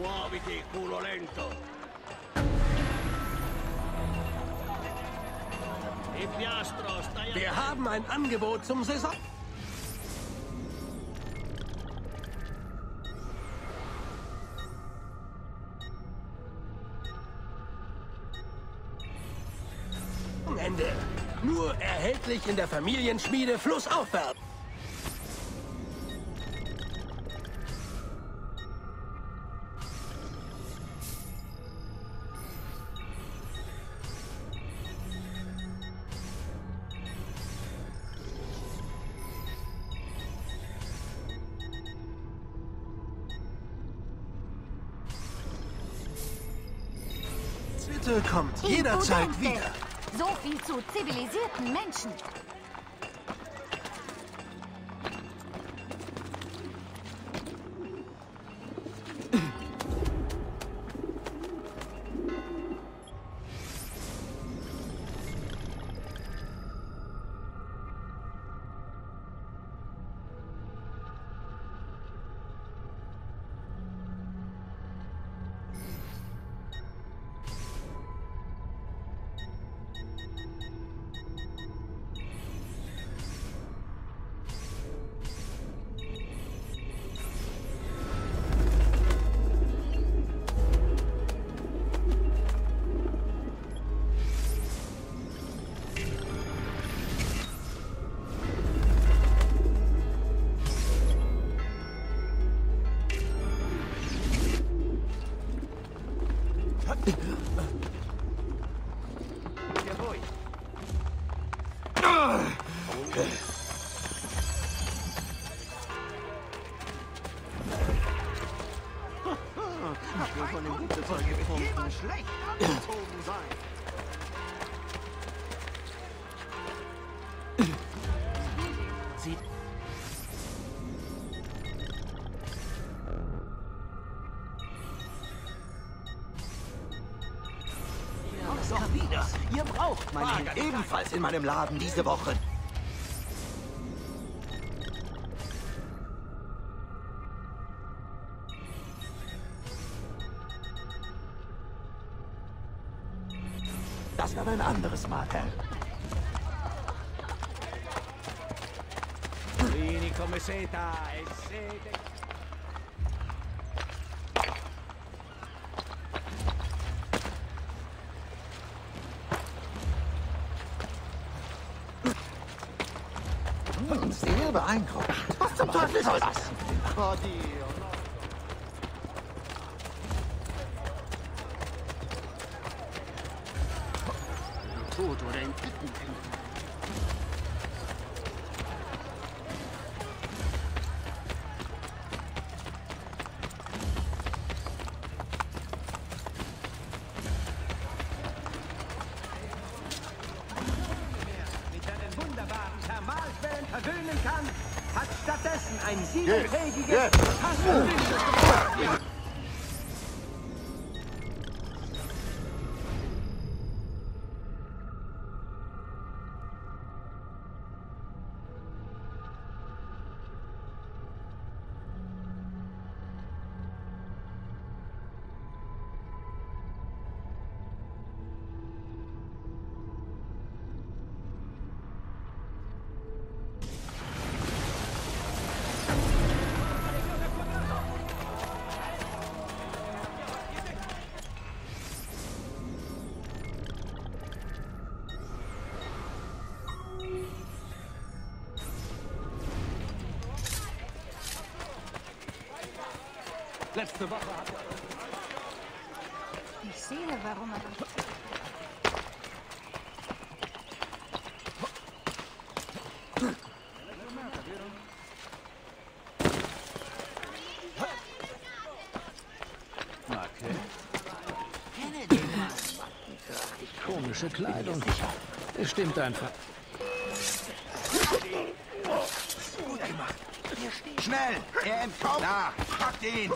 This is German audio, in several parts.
Muoviti, culo lento. Wir haben ein Angebot zum Saison... Ende. Nur erhältlich in der Familienschmiede flussaufwärts. Jederzeit wieder. So viel zu zivilisierten Menschen. Ebenfalls in meinem Laden diese Woche. Das aber ein anderes Mal, Herr. Vieni come seta e sete. Sehr beeindruckend. Was zum Teufel soll das? Tot Letzte Woche hat Ich sehe, warum er... Komische Kleidung. Es stimmt einfach. Schnell! Er entkommt! Da! Packt ihn!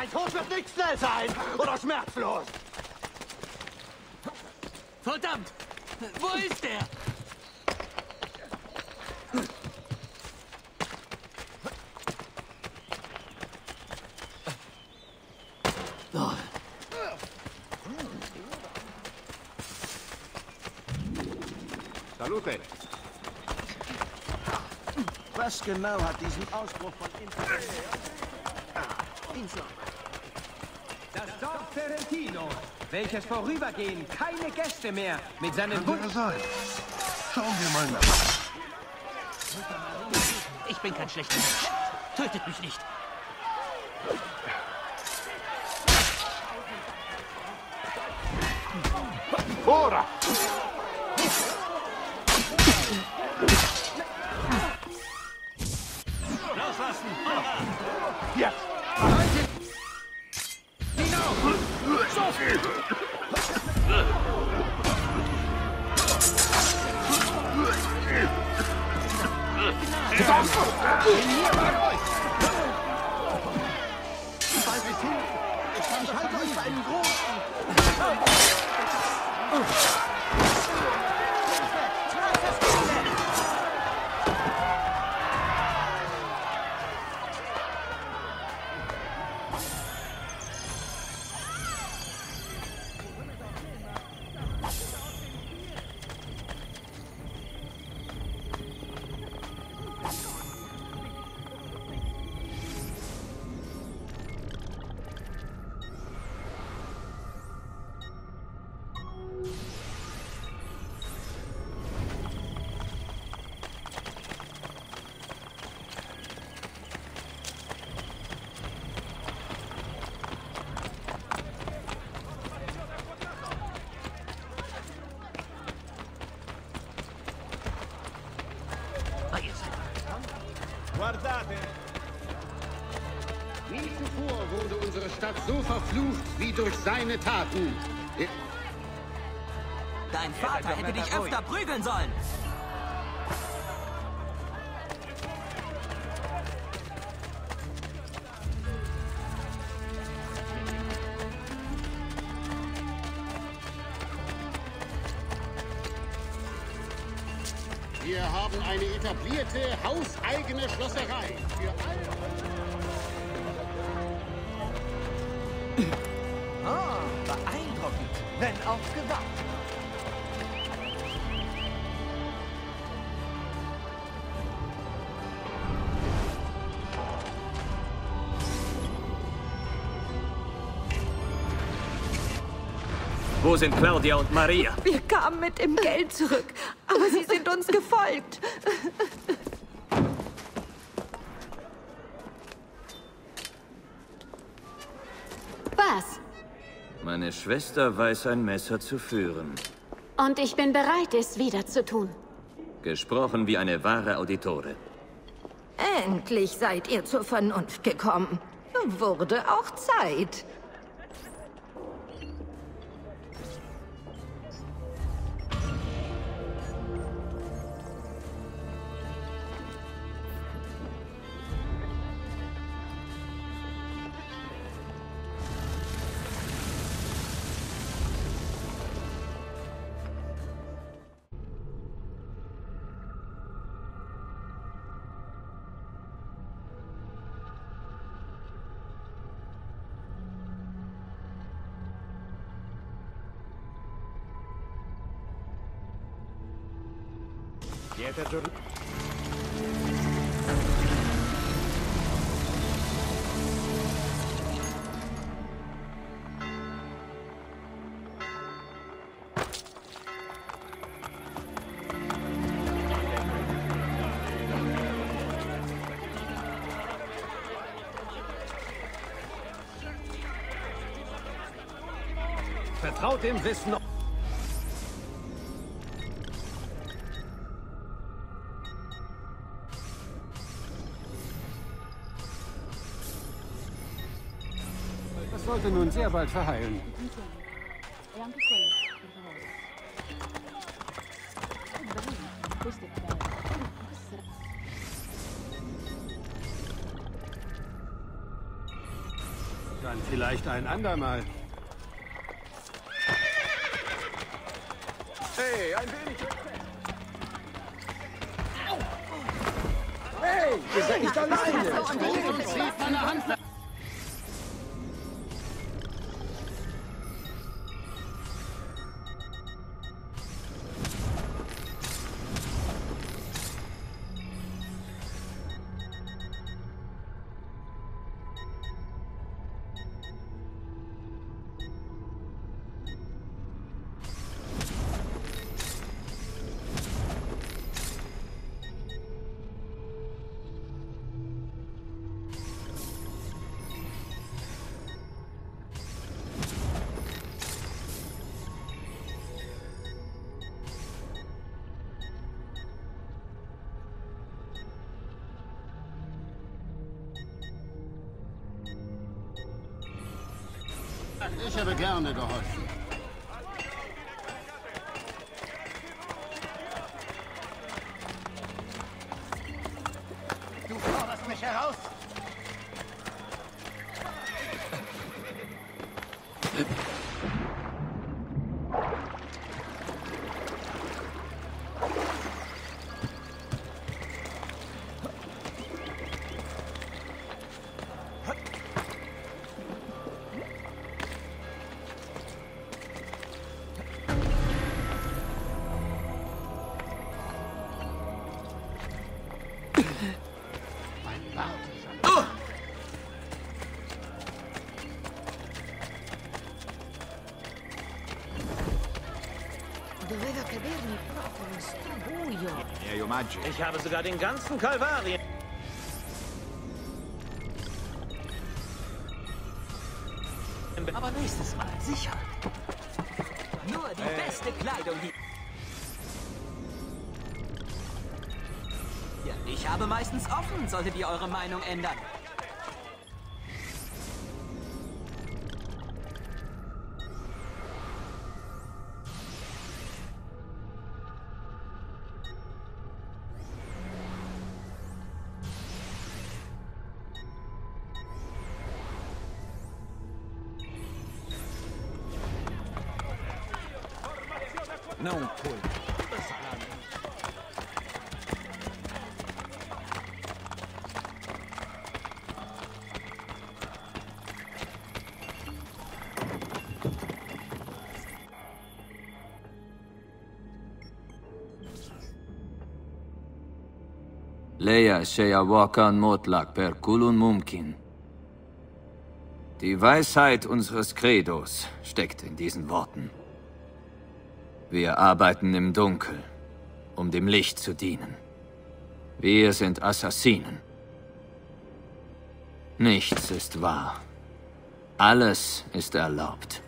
Mein Tod wird nicht schnell sein oder schmerzlos. Verdammt! Wo ist er? Salute. Was genau hat diesen Ausbruch von Infanterie? Das Dorf Ferentino, welches vorübergehend keine Gäste mehr mit seinen sein. Schauen wir mal nach. Ich bin kein schlechter Mensch. Tötet mich nicht. Ora! Loslassen! Jetzt! Jesus! So verflucht wie durch seine Taten. Dein Vater hätte dich öfter prügeln sollen. Wir haben eine etablierte, hauseigene Schlosserei. Wo sind Claudia und Maria? Wir kamen mit dem Geld zurück, aber sie sind uns gefolgt. Was? Meine Schwester weiß ein Messer zu führen. Und ich bin bereit, es wieder zu tun. Gesprochen wie eine wahre Auditore. Endlich seid ihr zur Vernunft gekommen. Wurde auch Zeit. Vertraut dem Wissen... sollte nun sehr bald verheilen. Dann vielleicht ein andermal. Hey, ein wenig Hey, ihr seid nicht alleine. Zieht meine Hand gerne geholfen. Du forderst mich heraus. Ich habe sogar den ganzen Kalvarien. Aber nächstes Mal, sicher. Nur die beste Kleidung, die... Ja, ich habe meistens offen, solltet ihr eure Meinung ändern. Pull. Leia Shea Walker Motlak per Kulun Mumkin. Die Weisheit unseres Credos steckt in diesen Worten. Wir arbeiten im Dunkel, um dem Licht zu dienen. Wir sind Assassinen. Nichts ist wahr. Alles ist erlaubt.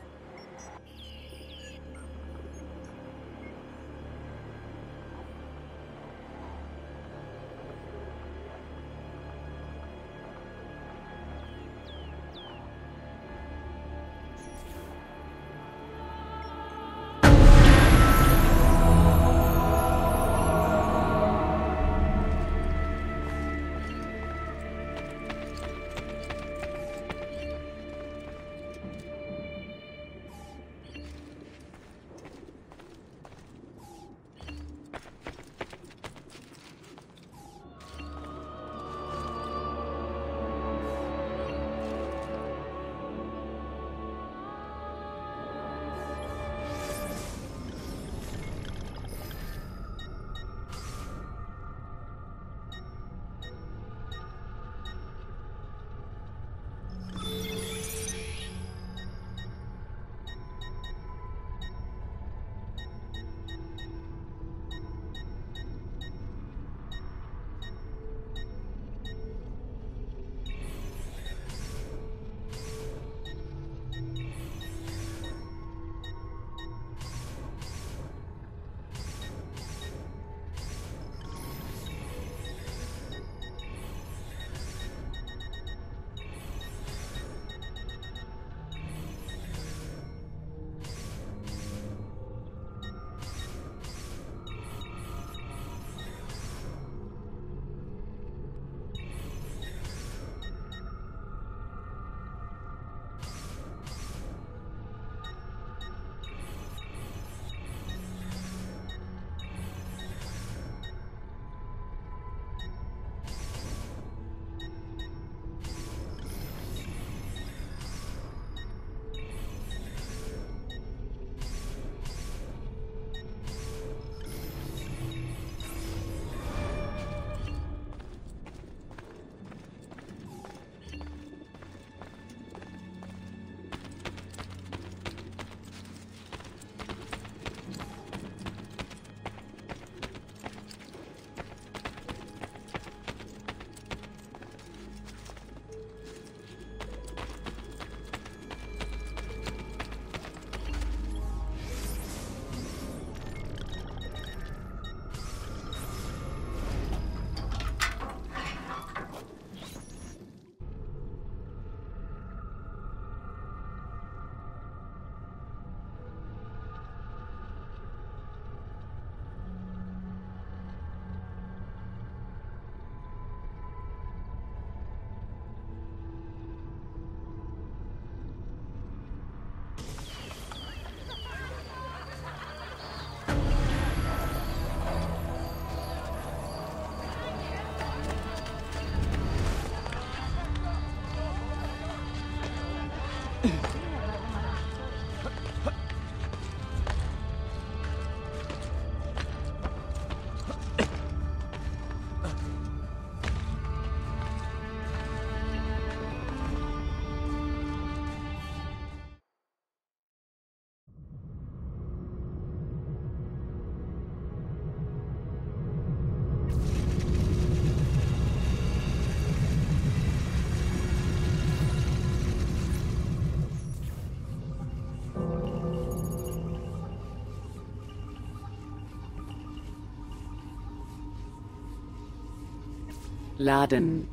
Laden.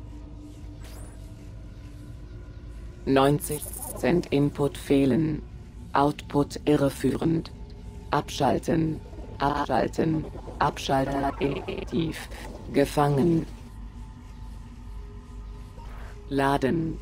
90 Cent Input fehlen. Output irreführend. Abschalten. Abschalten. Abschalter aktiv. Gefangen. Laden.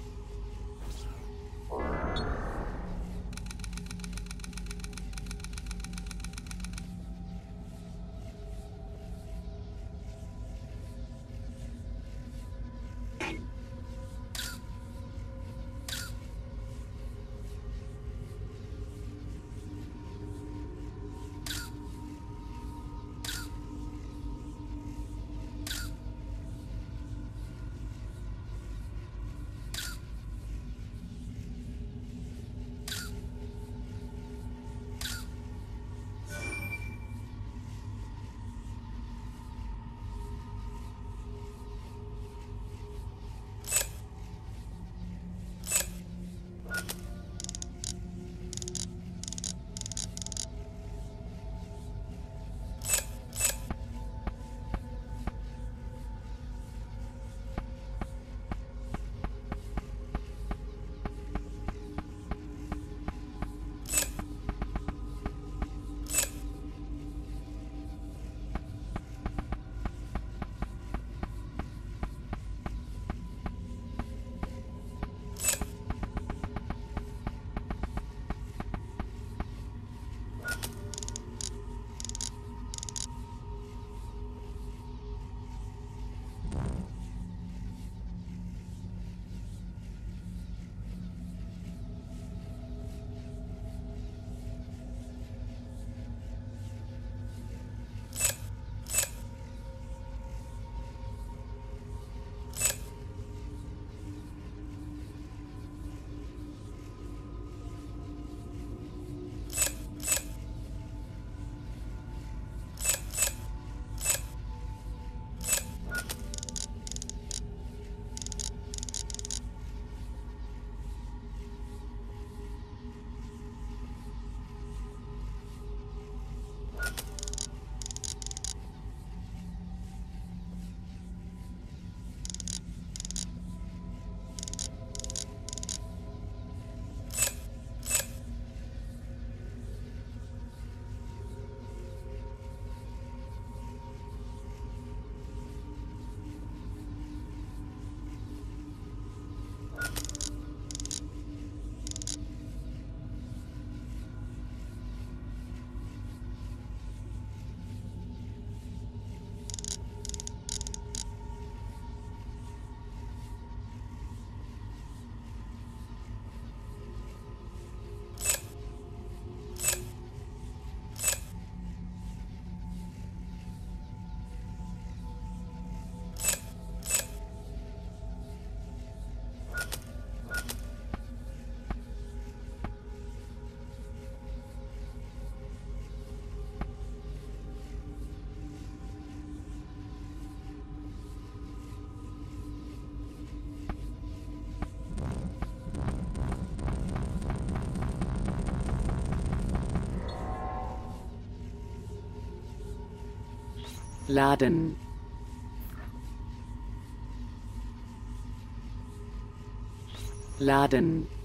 Laden. Laden.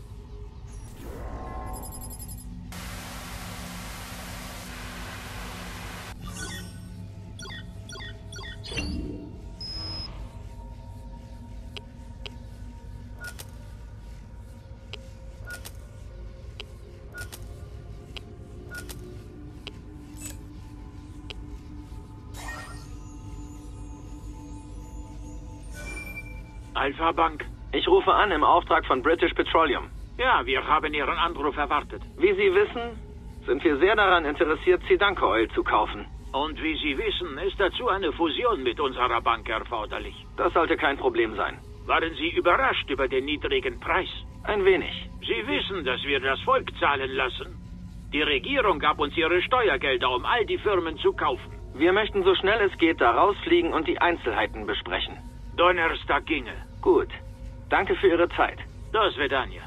Alpha Bank. Ich rufe an im Auftrag von British Petroleum. Ja, wir haben Ihren Anruf erwartet. Wie Sie wissen, sind wir sehr daran interessiert, Zidanko Oil zu kaufen. Und wie Sie wissen, ist dazu eine Fusion mit unserer Bank erforderlich. Das sollte kein Problem sein. Waren Sie überrascht über den niedrigen Preis? Ein wenig. Sie wissen, dass wir das Volk zahlen lassen. Die Regierung gab uns ihre Steuergelder, um all die Firmen zu kaufen. Wir möchten so schnell es geht da rausfliegen und die Einzelheiten besprechen. Donnerstag ginge. Gut. Danke für Ihre Zeit. Los, свидания.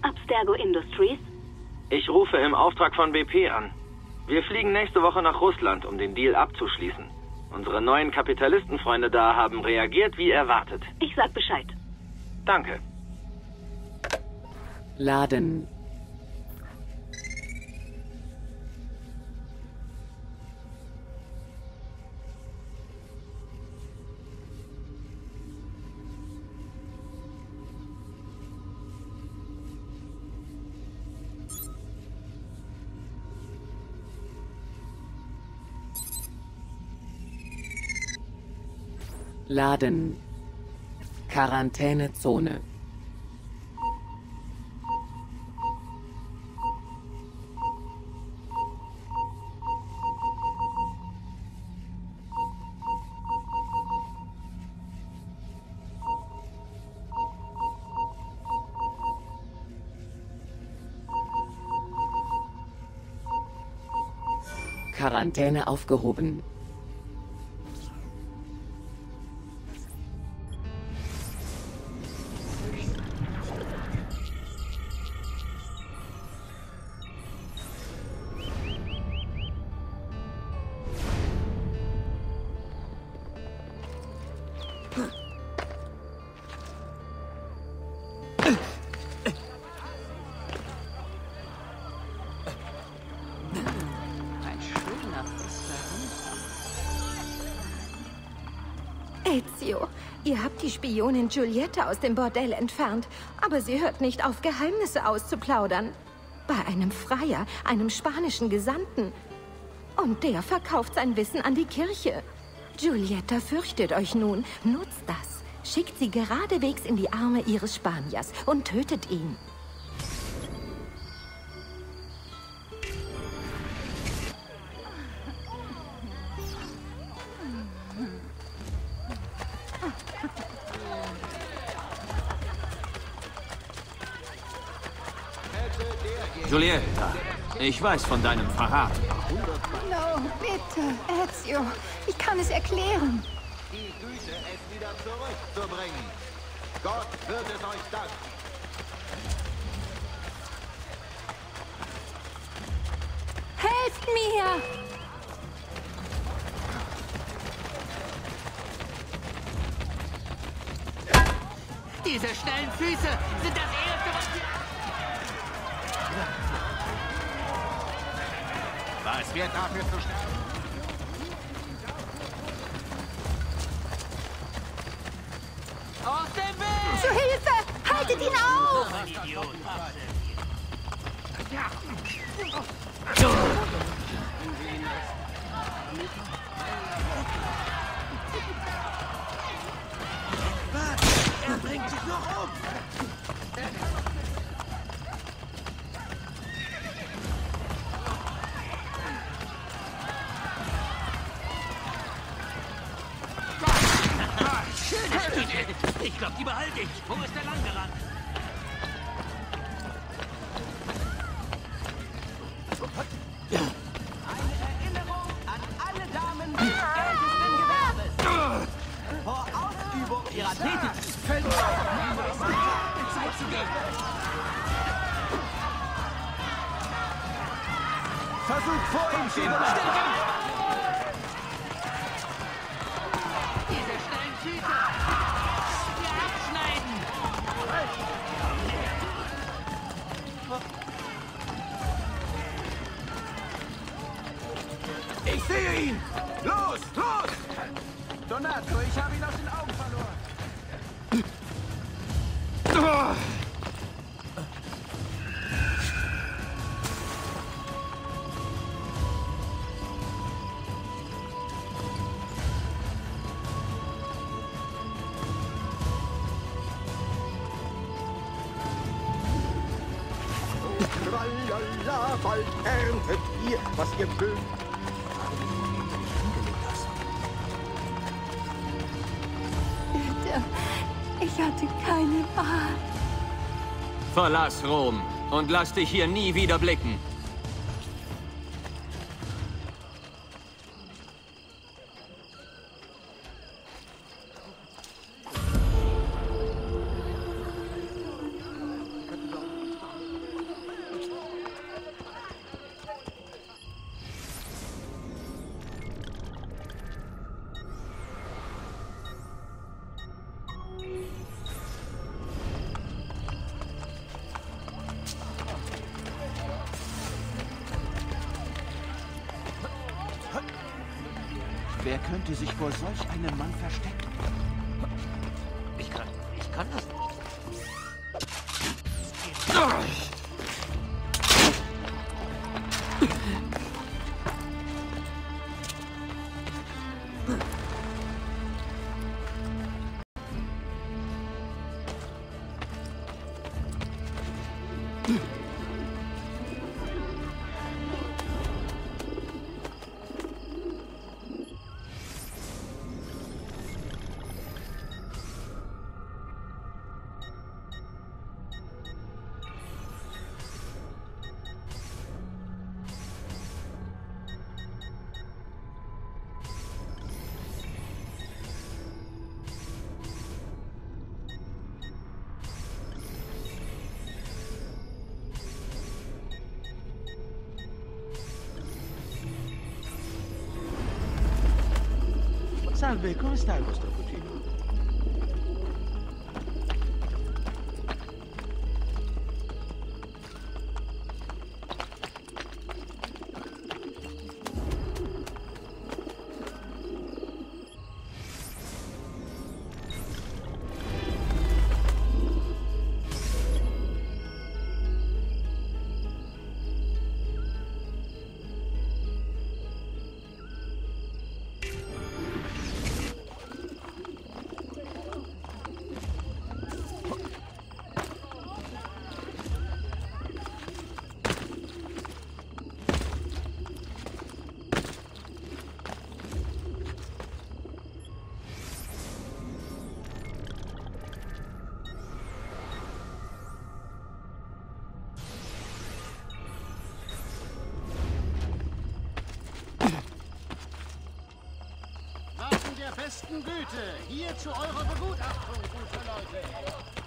Abstergo Industries? Ich rufe im Auftrag von BP an. Wir fliegen nächste Woche nach Russland, um den Deal abzuschließen. Unsere neuen Kapitalistenfreunde da haben reagiert wie erwartet. Ich sag Bescheid. Danke. Laden. Laden. Quarantänezone. Quarantäne aufgehoben. Ezio, ihr habt die Spionin Giulietta aus dem Bordell entfernt, aber sie hört nicht auf, Geheimnisse auszuplaudern. Bei einem Freier, einem spanischen Gesandten. Und der verkauft sein Wissen an die Kirche. Giulietta fürchtet euch nun. Nutzt das. Schickt sie geradewegs in die Arme ihres Spaniers und tötet ihn. Ich weiß von deinem Verrat. No, bitte, Ezio. Ich kann es erklären. Die Güte, es wieder zurückzubringen. Gott wird es euch danken. Helft mir! Diese schnellen Füße sind das Erste, was Was wird dafür zu schnell? Aus dem Weg! Zu Hilfe! Haltet ihn auf! Er bringt sich noch um. Schöne Güte! Ich glaube, die behalte ich. Wo ist der lang Tralala, bald erntet ihr, was ihr. Bitte, ich hatte keine Wahl. Verlass Rom und lass dich hier nie wieder blicken. Salve, come sta il vostro besten Güte, hier zu eurer Begutachtung, gute Leute.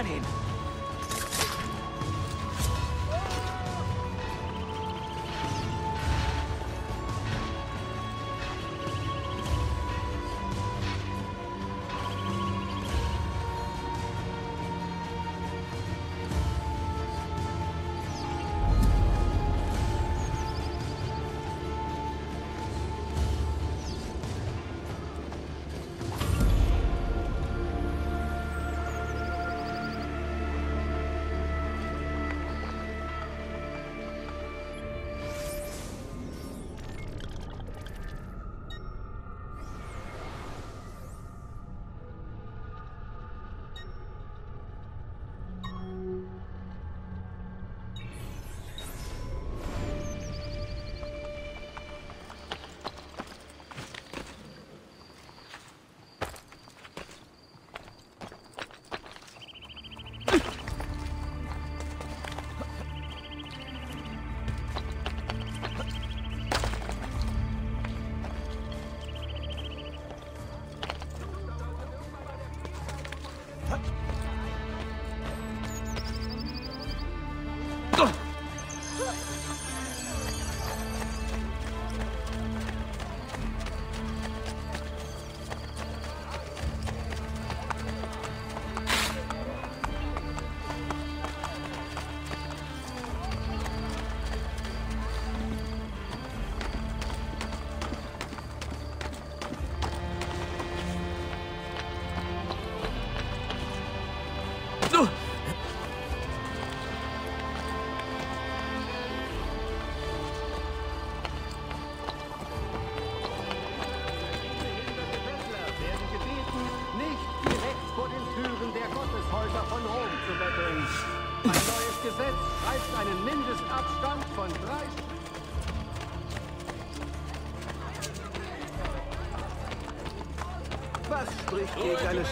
at him.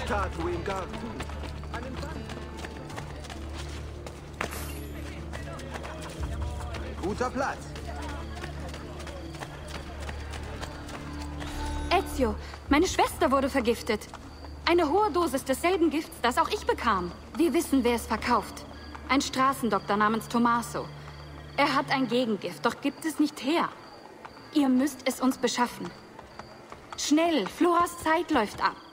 Statue im Garten? Guter Platz. Ezio, meine Schwester wurde vergiftet. Eine hohe Dosis desselben Gifts, das auch ich bekam. Wir wissen, wer es verkauft. Ein Straßendoktor namens Tommaso. Er hat ein Gegengift, doch gibt es nicht her. Ihr müsst es uns beschaffen. Schnell, Floras Zeit läuft ab.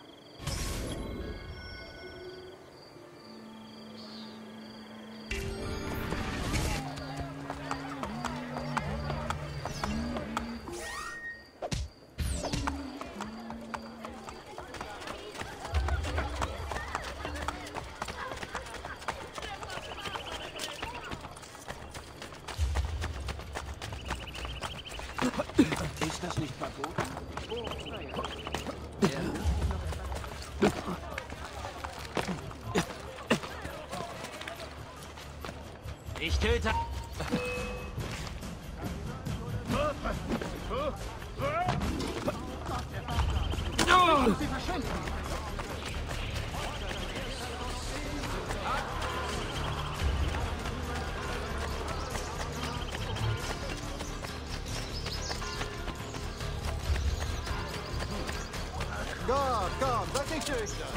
Komm, komm, seid nicht schüchtern.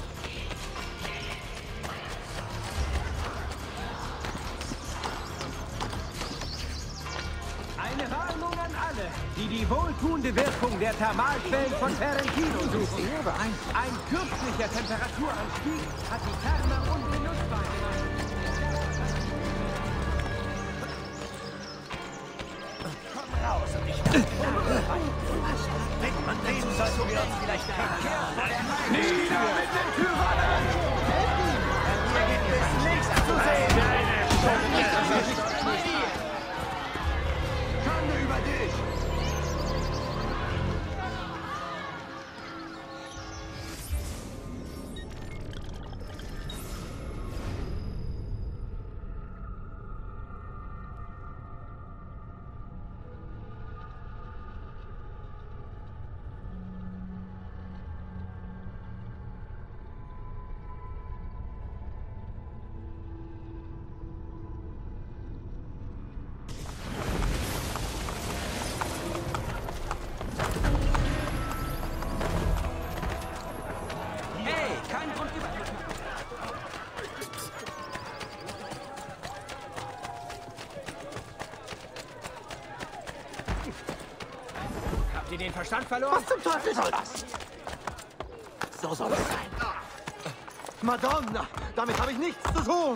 Eine Warnung an alle, die die wohltuende Wirkung der Thermalquellen von Ferentino suchen. Ein kürzlicher Temperaturanstieg hat die Therme unbenutzbar gemacht. Komm raus und ich... Sollten wir uns vielleicht. Nicht wieder mit den Tyrannen! Hier gibt es nichts zu sehen! Habt ihr den Verstand verloren? Was zum Teufel soll das? So soll es sein. Madonna, damit habe ich nichts zu tun.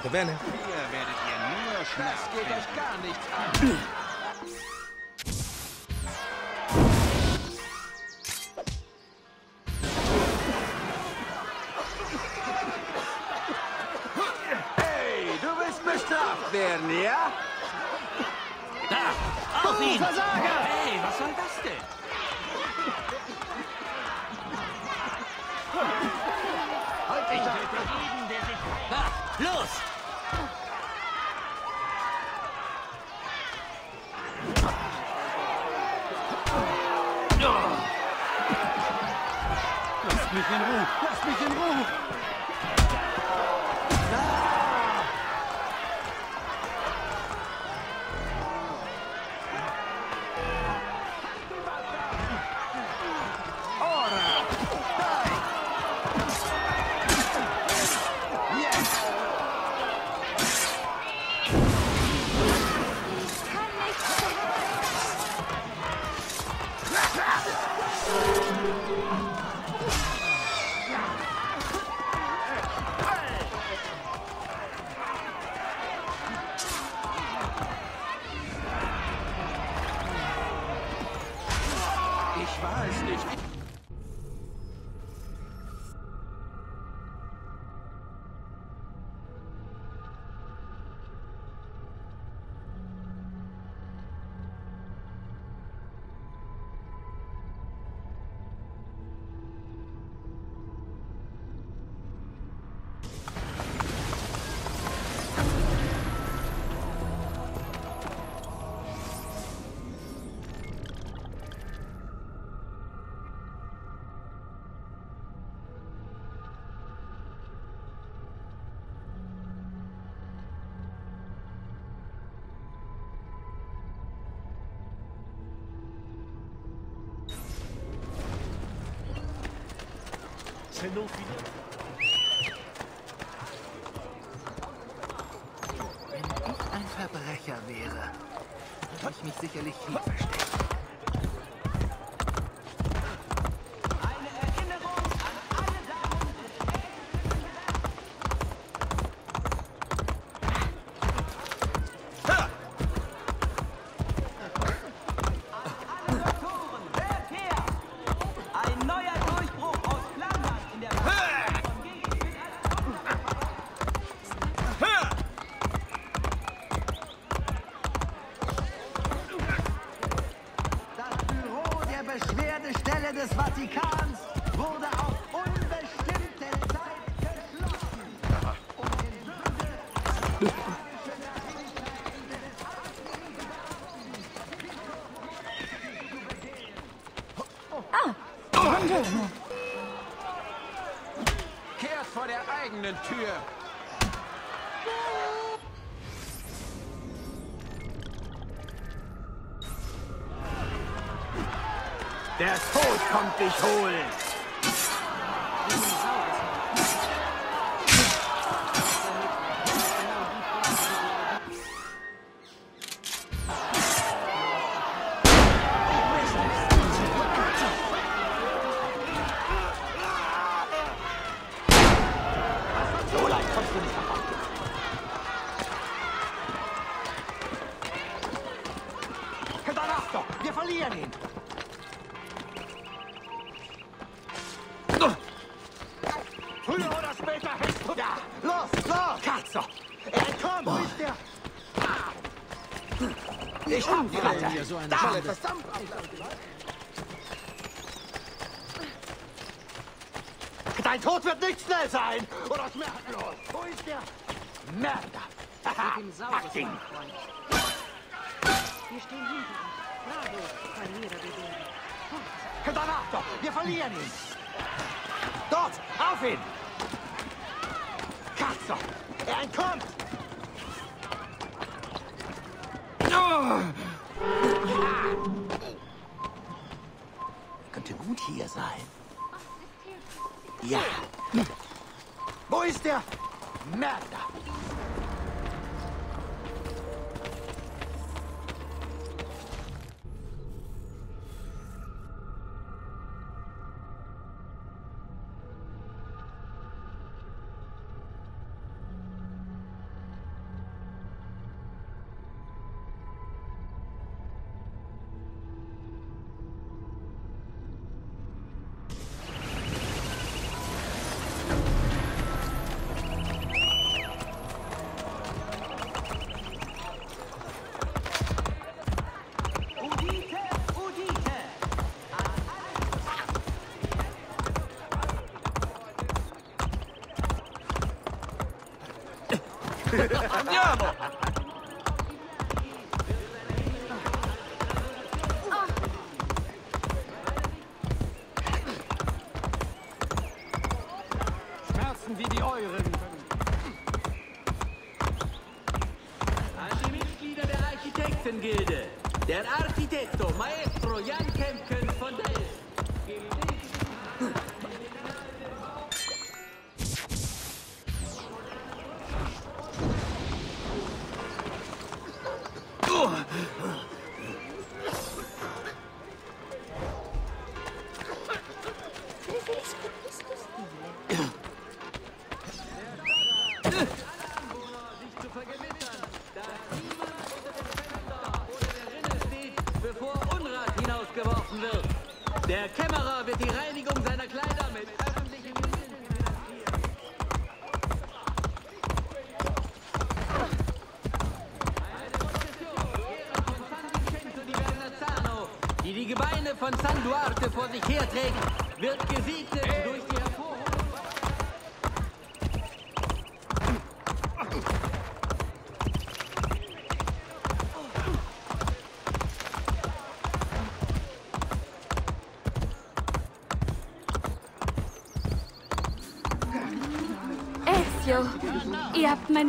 State bene? Wenn ich ein Verbrecher wäre, würde ich mich sicherlich hier verstecken. Der Tod kommt dich holen! Ja. Wo ist der? Mörder!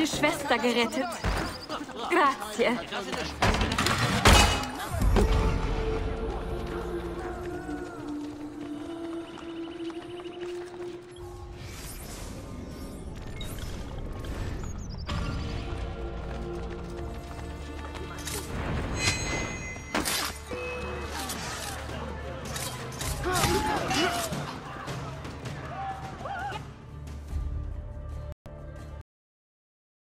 Schwester gerettet. Grazie.